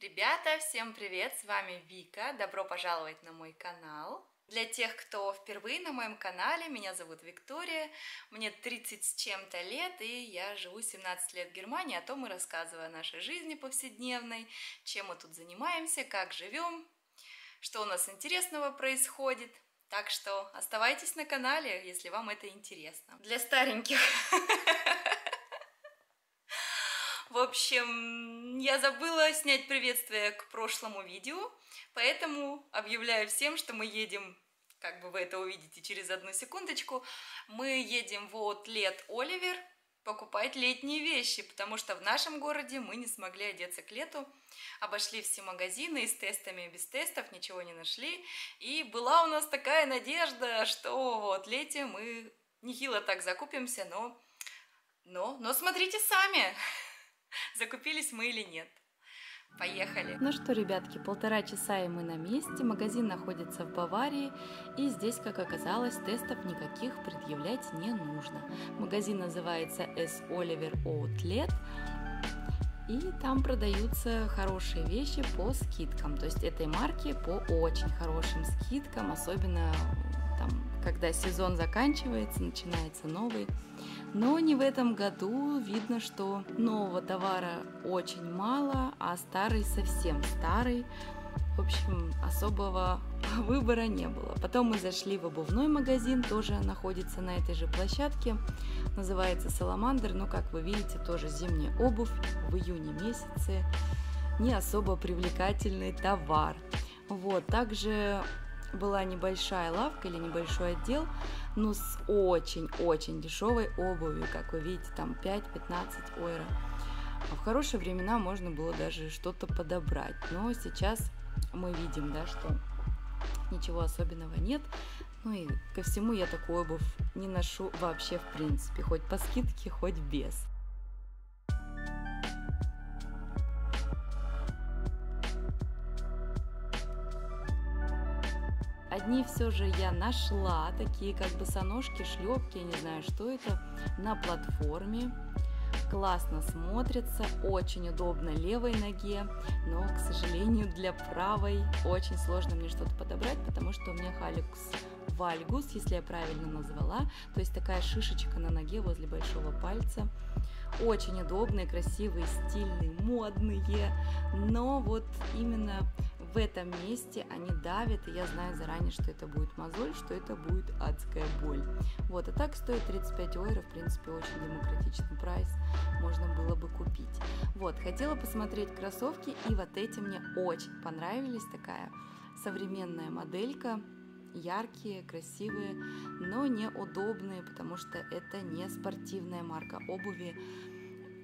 Ребята, всем привет! С вами Вика. Добро пожаловать на мой канал. Для тех, кто впервые на моем канале, меня зовут Виктория, мне 30 с чем-то лет, и я живу 17 лет в Германии, о том и рассказываю о нашей жизни повседневной, чем мы тут занимаемся, как живем, что у нас интересного происходит. Так что оставайтесь на канале, если вам это интересно. Для стареньких В общем, я забыла снять приветствие к прошлому видео, поэтому объявляю всем, что мы едем, как бы вы это увидите через одну секундочку, мы едем в Outlet Оливер покупать летние вещи, потому что в нашем городе мы не смогли одеться к лету, обошли все магазины и с тестами, и без тестов, ничего не нашли, и была у нас такая надежда, что вот лете мы нехило так закупимся, но, но, но смотрите сами, закупились мы или нет. Поехали! Ну что, ребятки, полтора часа и мы на месте. Магазин находится в Баварии. И здесь, как оказалось, тестов никаких предъявлять не нужно. Магазин называется S. Oliver Outlet. И там продаются хорошие вещи по скидкам. То есть этой марки по очень хорошим скидкам, особенно когда сезон заканчивается, начинается новый. Но не в этом году видно, что нового товара очень мало, а старый совсем старый. В общем, особого выбора не было. Потом мы зашли в обувной магазин, тоже находится на этой же площадке. Называется Саламандр, но, как вы видите, тоже зимняя обувь в июне месяце. Не особо привлекательный товар. Вот, также была небольшая лавка или небольшой отдел, но с очень-очень дешевой обувью, как вы видите, там 5-15 евро. А в хорошие времена можно было даже что-то подобрать, но сейчас мы видим, да, что ничего особенного нет. Ну и ко всему я такую обувь не ношу вообще в принципе, хоть по скидке, хоть без. Одни все же я нашла, такие как босоножки, шлепки, я не знаю, что это, на платформе. Классно смотрится, очень удобно левой ноге, но, к сожалению, для правой очень сложно мне что-то подобрать, потому что у меня халикс вальгус, если я правильно назвала, то есть такая шишечка на ноге возле большого пальца. Очень удобные, красивые, стильные, модные, но вот именно в этом месте они давят, и я знаю заранее, что это будет мозоль, что это будет адская боль. Вот, а так стоит 35 евро, в принципе, очень демократичный прайс, можно было бы купить. Вот, хотела посмотреть кроссовки, и вот эти мне очень понравились, такая современная моделька, яркие, красивые, но неудобные, потому что это не спортивная марка обуви,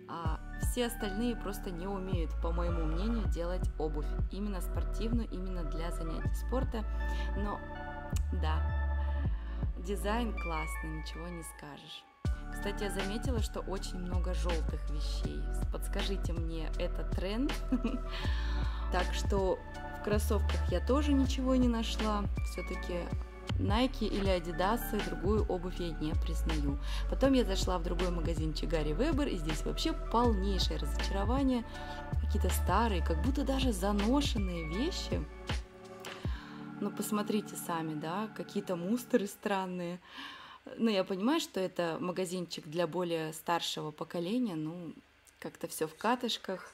а все остальные просто не умеют, по моему мнению, делать обувь. Именно спортивную, именно для занятий спорта. Но да, дизайн классный, ничего не скажешь. Кстати, я заметила, что очень много желтых вещей. Подскажите мне, это тренд? Так что в кроссовках я тоже ничего не нашла. Все-таки Nike или Adidas, другую обувь я не признаю. Потом я зашла в другой магазин Чигари Вебер, и здесь вообще полнейшее разочарование. Какие-то старые, как будто даже заношенные вещи. Ну, посмотрите сами, да, какие-то мусоры странные. Ну, я понимаю, что это магазинчик для более старшего поколения, ну, как-то все в катышках.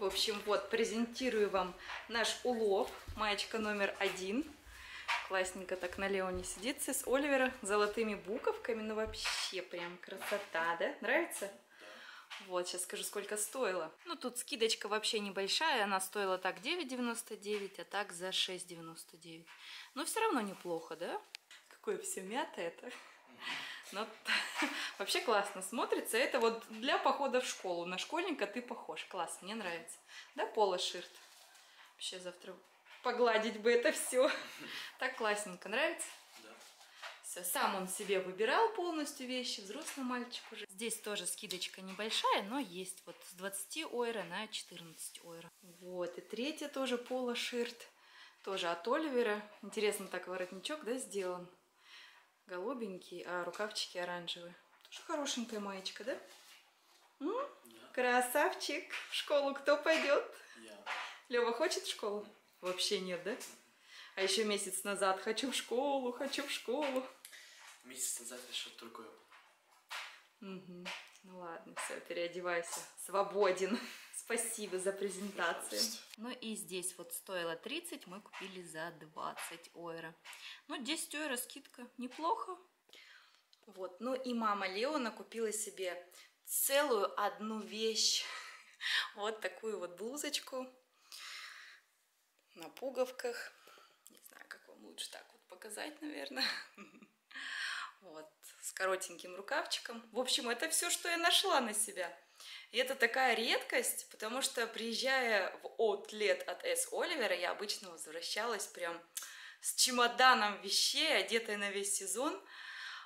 В общем, вот, презентирую вам наш улов, маечка номер один – Классненько так на Леоне сидится с Оливера золотыми буковками. Ну вообще прям красота, да? Нравится? Вот, сейчас скажу, сколько стоило. Ну, тут скидочка вообще небольшая. Она стоила так 9,99, а так за 6,99. Но все равно неплохо, да? Какое все мятое это. Но вообще классно смотрится. Это вот для похода в школу. На школьника ты похож. Класс, мне нравится. Да, поло ширт. Вообще завтра погладить бы это все. Так классненько, нравится? Да. Все, сам он себе выбирал полностью вещи, взрослый мальчик уже. Здесь тоже скидочка небольшая, но есть вот с 20 ойра на 14 ойра. Вот, и третья тоже поло ширт, тоже от Оливера. Интересно, так воротничок, да, сделан. Голубенький, а рукавчики оранжевые. Тоже хорошенькая маечка, да? М? Да. Красавчик. В школу кто пойдет? Я. Лева хочет в школу? Вообще нет, да? А еще месяц назад хочу в школу, хочу в школу. Месяц назад я что-то другое был. Угу. Ну ладно, все, переодевайся. Свободен. Спасибо за презентацию. Пожалуйста. Ну и здесь вот стоило 30, мы купили за 20 евро. Ну, 10 евро скидка, неплохо. Вот, ну и мама Леона купила себе целую одну вещь. Вот такую вот блузочку на пуговках. Не знаю, как вам лучше так вот показать, наверное. Вот, с коротеньким рукавчиком. В общем, это все, что я нашла на себя. И это такая редкость, потому что приезжая в Outlet от С. Оливера, я обычно возвращалась прям с чемоданом вещей, одетой на весь сезон.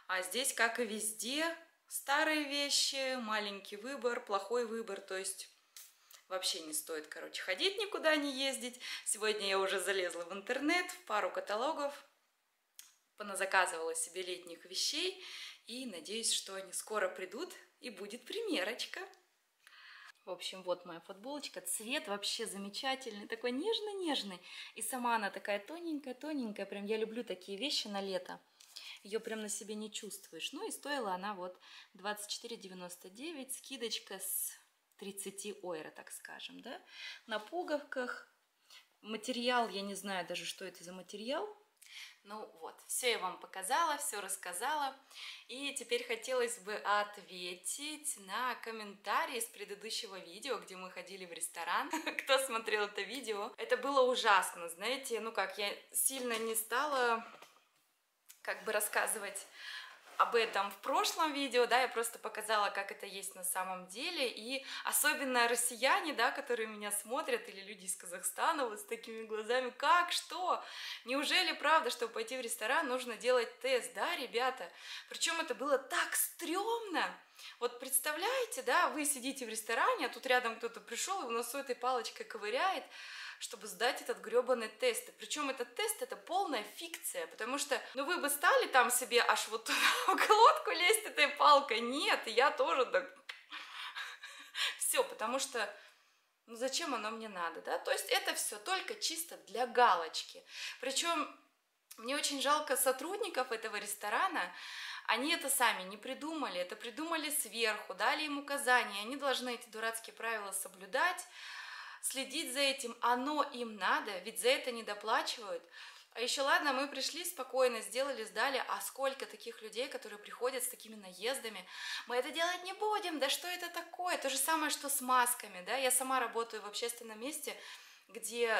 А здесь, как и везде, старые вещи, маленький выбор, плохой выбор, то есть вообще не стоит, короче, ходить никуда, не ездить. Сегодня я уже залезла в интернет, в пару каталогов, поназаказывала себе летних вещей и надеюсь, что они скоро придут и будет примерочка. В общем, вот моя футболочка. Цвет вообще замечательный, такой нежный-нежный. И сама она такая тоненькая-тоненькая. Прям я люблю такие вещи на лето. Ее прям на себе не чувствуешь. Ну и стоила она вот 24,99. Скидочка с 30 евро, так скажем, да. На пуговках. Материал, я не знаю даже, что это за материал. Ну вот, все я вам показала, все рассказала. И теперь хотелось бы ответить на комментарии с предыдущего видео, где мы ходили в ресторан. Кто смотрел это видео? Это было ужасно, знаете, ну как, я сильно не стала как бы рассказывать об этом в прошлом видео, да, я просто показала, как это есть на самом деле, и особенно россияне, да, которые меня смотрят, или люди из Казахстана вот с такими глазами, как, что, неужели правда, чтобы пойти в ресторан, нужно делать тест, да, ребята, причем это было так стрёмно, вот представляете, да, вы сидите в ресторане, а тут рядом кто-то пришел и в носу этой палочкой ковыряет, чтобы сдать этот гребаный тест. Причем этот тест это полная фикция, потому что, ну вы бы стали там себе аж вот туда в глотку лезть этой палкой. Нет, я тоже так... Все, потому что ну зачем оно мне надо, да? То есть это все только чисто для галочки. Причем мне очень жалко сотрудников этого ресторана, они это сами не придумали, это придумали сверху, дали им указания, они должны эти дурацкие правила соблюдать, следить за этим, оно им надо, ведь за это не доплачивают. А еще ладно, мы пришли спокойно, сделали, сдали, а сколько таких людей, которые приходят с такими наездами, мы это делать не будем, да что это такое? То же самое, что с масками, да, я сама работаю в общественном месте, где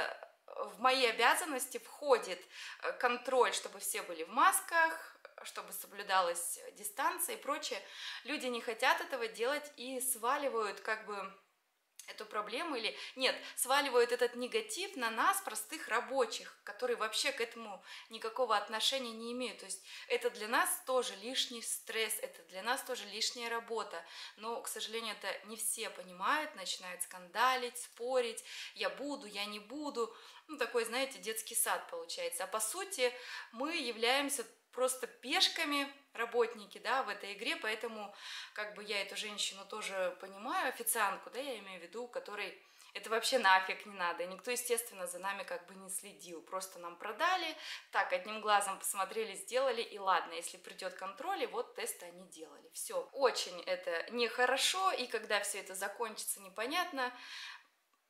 в мои обязанности входит э, контроль, чтобы все были в масках, чтобы соблюдалась дистанция и прочее. Люди не хотят этого делать и сваливают как бы эту проблему или нет, сваливают этот негатив на нас, простых рабочих, которые вообще к этому никакого отношения не имеют. То есть это для нас тоже лишний стресс, это для нас тоже лишняя работа. Но, к сожалению, это не все понимают, начинают скандалить, спорить, я буду, я не буду. Ну, такой, знаете, детский сад получается. А по сути мы являемся просто пешками работники, да, в этой игре, поэтому как бы я эту женщину тоже понимаю, официантку, да, я имею в виду, которой это вообще нафиг не надо. Никто, естественно, за нами как бы не следил. Просто нам продали, так, одним глазом посмотрели, сделали, и ладно, если придет контроль, и вот тесты они делали. Все. Очень это нехорошо, и когда все это закончится, непонятно.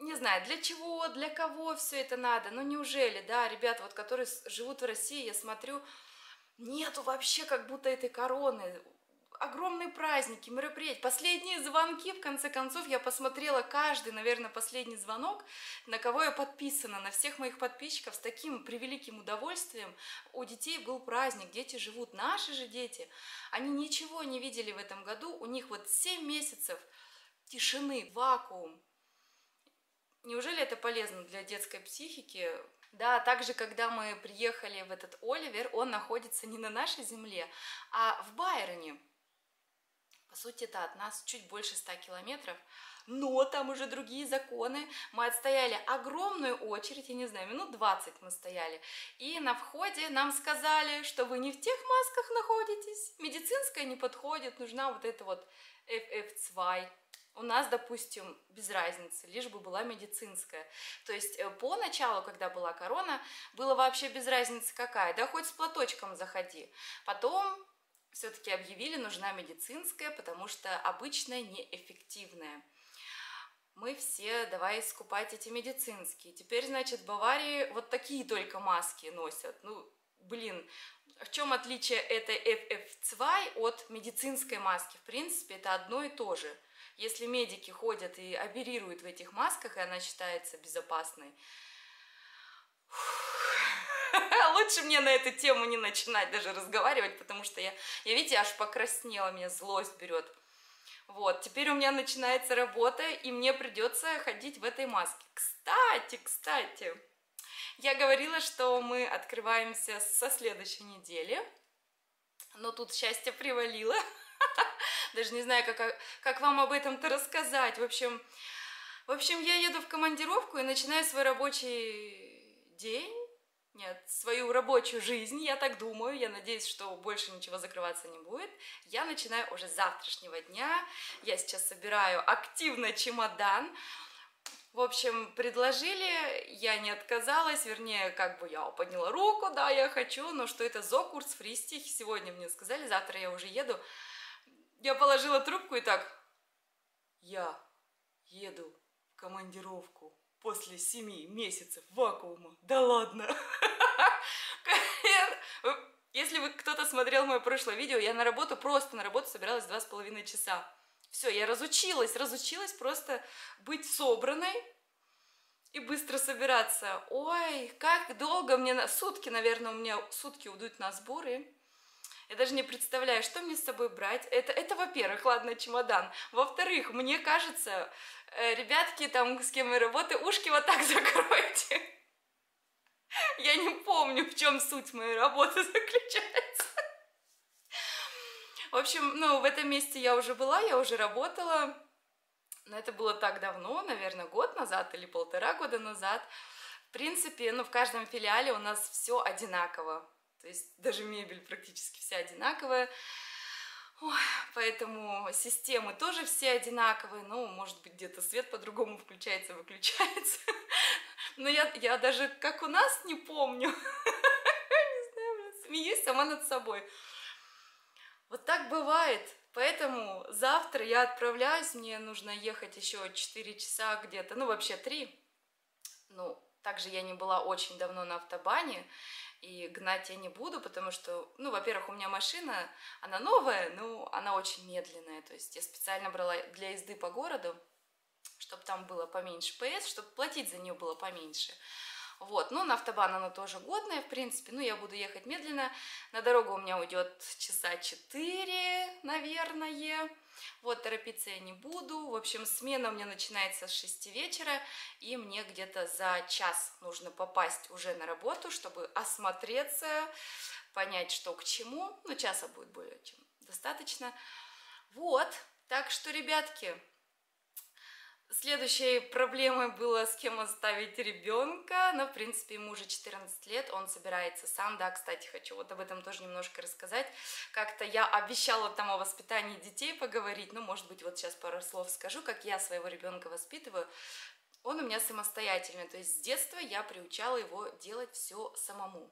Не знаю, для чего, для кого все это надо. Ну, неужели, да, ребята, вот, которые живут в России, я смотрю, Нету вообще как будто этой короны. Огромные праздники, мероприятия, последние звонки, в конце концов, я посмотрела каждый, наверное, последний звонок, на кого я подписана, на всех моих подписчиков с таким превеликим удовольствием. У детей был праздник, дети живут, наши же дети. Они ничего не видели в этом году, у них вот 7 месяцев тишины, вакуум. Неужели это полезно для детской психики? Да, также, когда мы приехали в этот Оливер, он находится не на нашей земле, а в Байроне. По сути, это от нас чуть больше 100 километров, но там уже другие законы. Мы отстояли огромную очередь, я не знаю, минут 20 мы стояли. И на входе нам сказали, что вы не в тех масках находитесь, медицинская не подходит, нужна вот эта вот FF2. У нас, допустим, без разницы, лишь бы была медицинская. То есть э, поначалу, когда была корона, было вообще без разницы какая, да хоть с платочком заходи. Потом все-таки объявили, нужна медицинская, потому что обычная неэффективная. Мы все давай скупать эти медицинские. Теперь, значит, в Баварии вот такие только маски носят. Ну, блин, в чем отличие этой FF2 от медицинской маски? В принципе, это одно и то же. Если медики ходят и оперируют в этих масках, и она считается безопасной, лучше мне на эту тему не начинать даже разговаривать, потому что я, я видите, аж покраснела, меня злость берет. Вот, теперь у меня начинается работа, и мне придется ходить в этой маске. Кстати, кстати, я говорила, что мы открываемся со следующей недели, но тут счастье привалило. Даже не знаю, как, как вам об этом-то рассказать. В общем, в общем, я еду в командировку и начинаю свой рабочий день. Нет, свою рабочую жизнь, я так думаю, я надеюсь, что больше ничего закрываться не будет. Я начинаю уже с завтрашнего дня, я сейчас собираю активно чемодан, в общем, предложили, я не отказалась, вернее, как бы я подняла руку, да, я хочу, но что это Зокурс, Фристих, сегодня мне сказали, завтра я уже еду. Я положила трубку и так, я еду в командировку после семи месяцев вакуума. Да ладно. Если вы кто-то смотрел мое прошлое видео, я на работу, просто на работу собиралась два с половиной часа. Все, я разучилась, разучилась просто быть собранной и быстро собираться. Ой, как долго мне, на сутки, наверное, у меня сутки уйдут на сборы. Я даже не представляю, что мне с собой брать. Это, это во-первых, ладно, чемодан. Во-вторых, мне кажется, э, ребятки, там, с кем я работаю, ушки вот так закройте. Я не помню, в чем суть моей работы заключается. В общем, ну, в этом месте я уже была, я уже работала, но это было так давно, наверное, год назад или полтора года назад. В принципе, ну, в каждом филиале у нас все одинаково, то есть даже мебель практически вся одинаковая. Ой, поэтому системы тоже все одинаковые, ну, может быть, где-то свет по-другому включается, выключается. Но я, я даже как у нас не помню. Не знаю, смеюсь сама над собой. Вот так бывает. Поэтому завтра я отправляюсь, мне нужно ехать еще 4 часа где-то, ну вообще 3. Ну, также я не была очень давно на автобане, и гнать я не буду, потому что, ну, во-первых, у меня машина, она новая, но она очень медленная, то есть я специально брала для езды по городу, чтобы там было поменьше PS, чтобы платить за нее было поменьше. Вот, ну, на автобан она тоже годная, в принципе, ну, я буду ехать медленно, на дорогу у меня уйдет часа 4, наверное, вот, торопиться я не буду, в общем, смена у меня начинается с 6 вечера, и мне где-то за час нужно попасть уже на работу, чтобы осмотреться, понять, что к чему, ну, часа будет более чем достаточно, вот, так что, ребятки, Следующей проблемой было, с кем оставить ребенка, но, в принципе, ему уже 14 лет, он собирается сам, да, кстати, хочу вот об этом тоже немножко рассказать. Как-то я обещала там о воспитании детей поговорить, ну, может быть, вот сейчас пару слов скажу, как я своего ребенка воспитываю. Он у меня самостоятельный, то есть с детства я приучала его делать все самому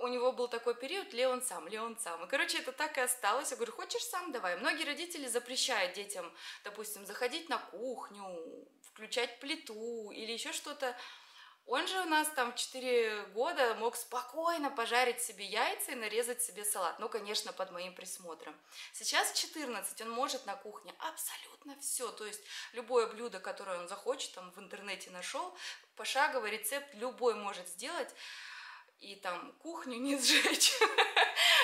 у него был такой период, Леон сам, Леон сам. И, короче, это так и осталось. Я говорю, хочешь сам, давай. Многие родители запрещают детям, допустим, заходить на кухню, включать плиту или еще что-то. Он же у нас там 4 года мог спокойно пожарить себе яйца и нарезать себе салат. Ну, конечно, под моим присмотром. Сейчас 14, он может на кухне абсолютно все. То есть любое блюдо, которое он захочет, там в интернете нашел, пошаговый рецепт любой может сделать и там кухню не сжечь.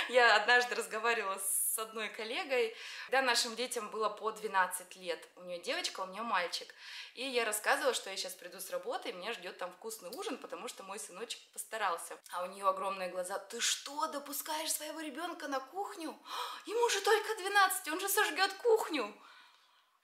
Я однажды разговаривала с одной коллегой, когда нашим детям было по 12 лет. У нее девочка, у меня мальчик. И я рассказывала, что я сейчас приду с работы, и меня ждет там вкусный ужин, потому что мой сыночек постарался. А у нее огромные глаза. Ты что, допускаешь своего ребенка на кухню? Ему же только 12, он же сожгет кухню.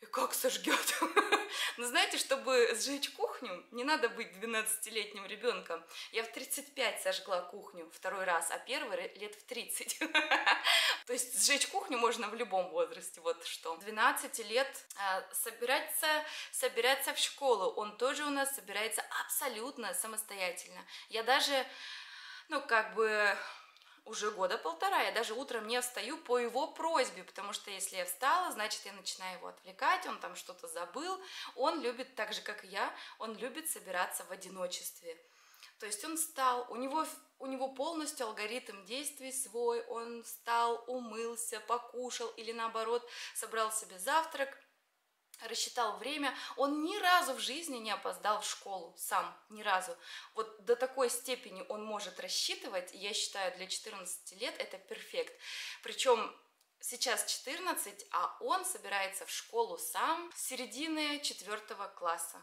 И как сожгет? Но знаете, чтобы сжечь кухню, не надо быть 12-летним ребенком. Я в 35 сожгла кухню второй раз, а первый лет в 30. То есть сжечь кухню можно в любом возрасте, вот что. 12 лет а, собираться, собираться в школу, он тоже у нас собирается абсолютно самостоятельно. Я даже, ну, как бы уже года полтора. Я даже утром не встаю по его просьбе, потому что если я встала, значит, я начинаю его отвлекать, он там что-то забыл. Он любит, так же, как и я, он любит собираться в одиночестве. То есть он встал, у него, у него полностью алгоритм действий свой, он встал, умылся, покушал или наоборот собрал себе завтрак – рассчитал время, он ни разу в жизни не опоздал в школу, сам, ни разу. Вот до такой степени он может рассчитывать, я считаю, для 14 лет это перфект. Причем сейчас 14, а он собирается в школу сам с середины 4 класса,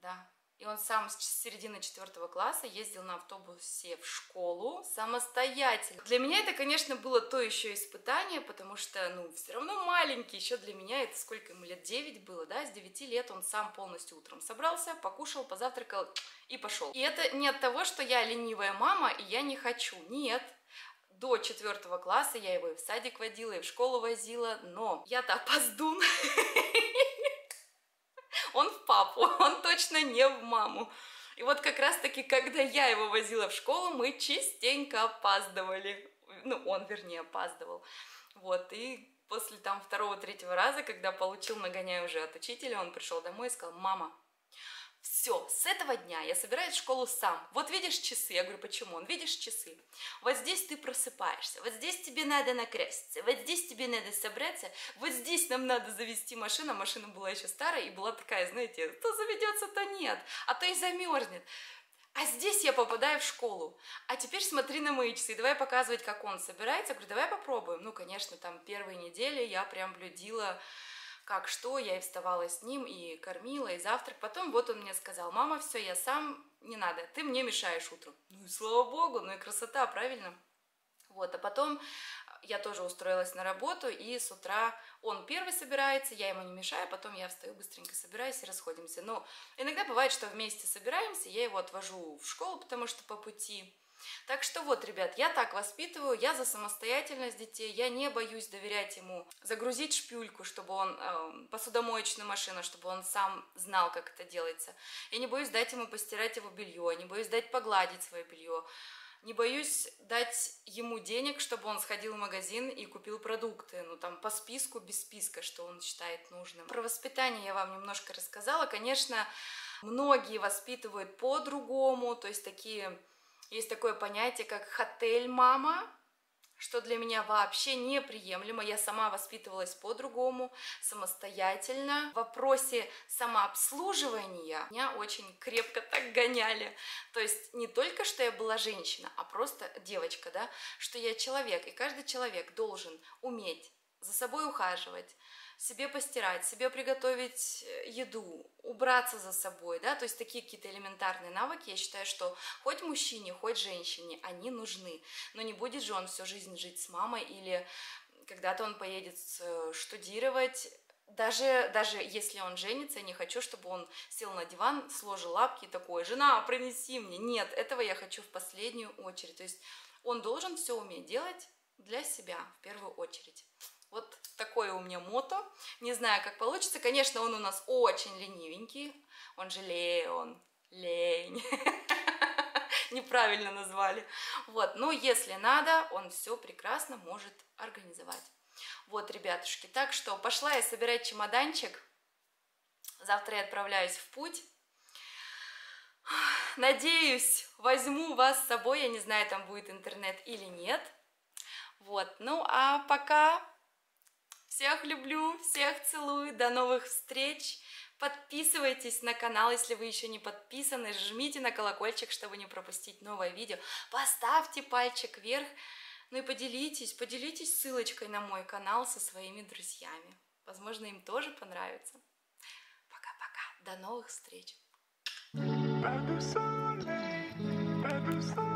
да, и он сам с середины четвертого класса ездил на автобусе в школу самостоятельно. Для меня это, конечно, было то еще испытание, потому что, ну, все равно маленький, еще для меня это сколько ему лет, 9 было, да, с 9 лет он сам полностью утром собрался, покушал, позавтракал и пошел. И это не от того, что я ленивая мама и я не хочу, нет, до четвертого класса я его и в садик водила, и в школу возила, но я-то опоздун. он в папу, он точно не в маму. И вот как раз-таки, когда я его возила в школу, мы частенько опаздывали. Ну, он, вернее, опаздывал. Вот, и после там второго-третьего раза, когда получил нагоняй уже от учителя, он пришел домой и сказал, мама, все, с этого дня я собираюсь в школу сам. Вот видишь часы? Я говорю, почему? Он, видишь часы? Вот здесь ты просыпаешься, вот здесь тебе надо накраситься, вот здесь тебе надо собраться, вот здесь нам надо завести машину. Машина была еще старая и была такая, знаете, то заведется, то нет, а то и замерзнет. А здесь я попадаю в школу. А теперь смотри на мои часы. Давай показывать, как он собирается. Я говорю, давай попробуем. Ну, конечно, там первые недели я прям блюдила как что, я и вставала с ним, и кормила, и завтрак. Потом вот он мне сказал, мама, все, я сам, не надо, ты мне мешаешь утром. Ну и слава богу, ну и красота, правильно? Вот, а потом я тоже устроилась на работу, и с утра он первый собирается, я ему не мешаю, потом я встаю, быстренько собираюсь и расходимся. Но иногда бывает, что вместе собираемся, я его отвожу в школу, потому что по пути, так что вот, ребят, я так воспитываю, я за самостоятельность детей, я не боюсь доверять ему загрузить шпюльку, чтобы он, э, посудомоечную машину, чтобы он сам знал, как это делается. Я не боюсь дать ему постирать его белье, не боюсь дать погладить свое белье. Не боюсь дать ему денег, чтобы он сходил в магазин и купил продукты, ну там по списку, без списка, что он считает нужным. Про воспитание я вам немножко рассказала. Конечно, многие воспитывают по-другому, то есть такие есть такое понятие, как «хотель-мама», что для меня вообще неприемлемо. Я сама воспитывалась по-другому, самостоятельно. В вопросе самообслуживания меня очень крепко так гоняли. То есть не только, что я была женщина, а просто девочка, да, что я человек, и каждый человек должен уметь за собой ухаживать, себе постирать, себе приготовить э, еду, убраться за собой, да, то есть такие какие-то элементарные навыки, я считаю, что хоть мужчине, хоть женщине они нужны, но не будет же он всю жизнь жить с мамой или когда-то он поедет э, штудировать, даже, даже если он женится, я не хочу, чтобы он сел на диван, сложил лапки и такой, жена, принеси мне. Нет, этого я хочу в последнюю очередь. То есть он должен все уметь делать для себя в первую очередь. Вот такое у меня мото. Не знаю, как получится. Конечно, он у нас очень ленивенький. Он же Леон. Лень. Неправильно назвали. Вот, но если надо, он все прекрасно может организовать. Вот, ребятушки, так что пошла я собирать чемоданчик. Завтра я отправляюсь в путь. Надеюсь, возьму вас с собой. Я не знаю, там будет интернет или нет. Вот, ну а пока всех люблю, всех целую, до новых встреч. Подписывайтесь на канал, если вы еще не подписаны, жмите на колокольчик, чтобы не пропустить новое видео. Поставьте пальчик вверх, ну и поделитесь, поделитесь ссылочкой на мой канал со своими друзьями. Возможно, им тоже понравится. Пока-пока, до новых встреч. Pas de soleil, pas de soleil.